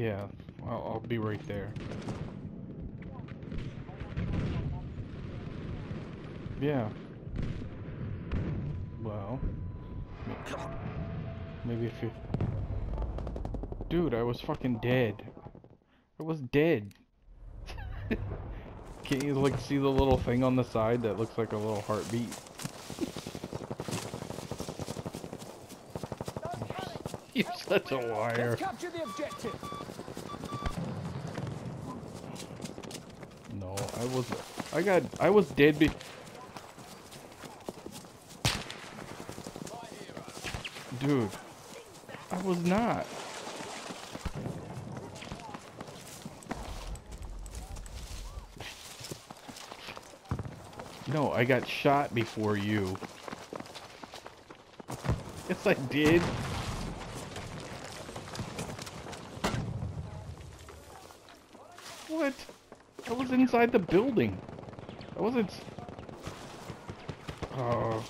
Yeah, I'll, I'll be right there. Yeah. Well, maybe if you... Dude, I was fucking dead. I was dead. Can't you like see the little thing on the side that looks like a little heartbeat? You're such a liar. Let's capture the objective. No, I was I got I was dead be Dude. I was not. No, I got shot before you. Yes, I did. What? I was inside the building. I wasn't. Oh.